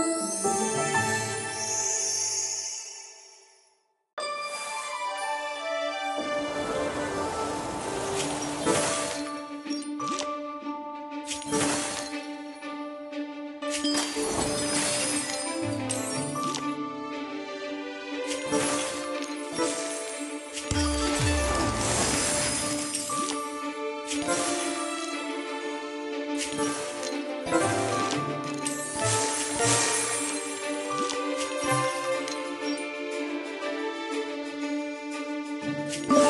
you Bye.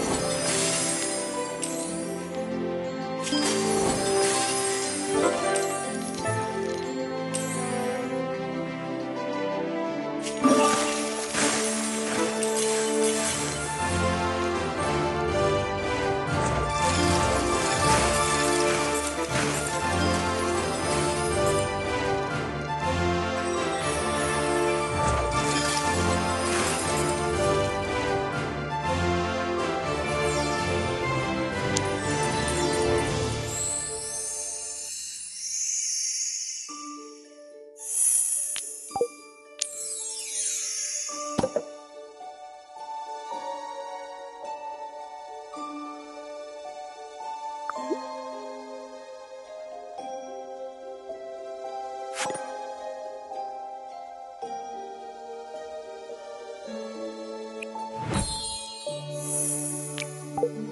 Música